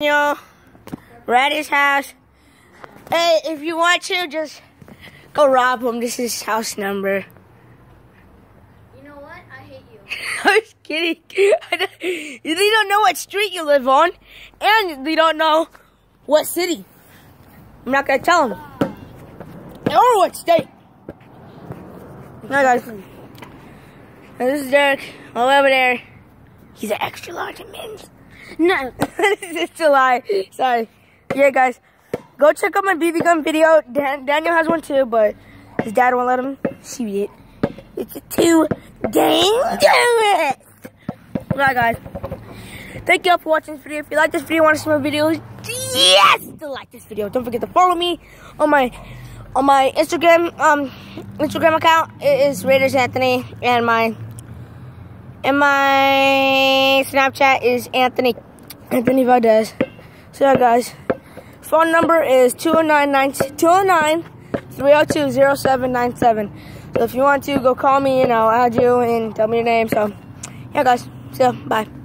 Daniel, we're at his house. Hey, if you want to, just go rob him. This is house number. You know what? I hate you. I was kidding. They don't know what street you live on, and they don't know what city. I'm not gonna tell them. Or what state. Hi guys. This is Derek. All over there. He's an extra large in men's. No. it's a lie. Sorry. Yeah, guys. Go check out my BB gun video. Dan- Daniel has one too, but his dad won't let him shoot it. It's too dangerous. Alright, guys. Thank you all for watching this video. If you like this video, want to see more videos, yes, to like this video. Don't forget to follow me on my on my Instagram um Instagram account. It is Raiders Anthony, and my and my Snapchat is Anthony Anthony Valdez. So yeah, guys. Phone number is 209 302 0797. So if you want to, go call me and I'll add you and tell me your name. So yeah, guys. Ya. Bye.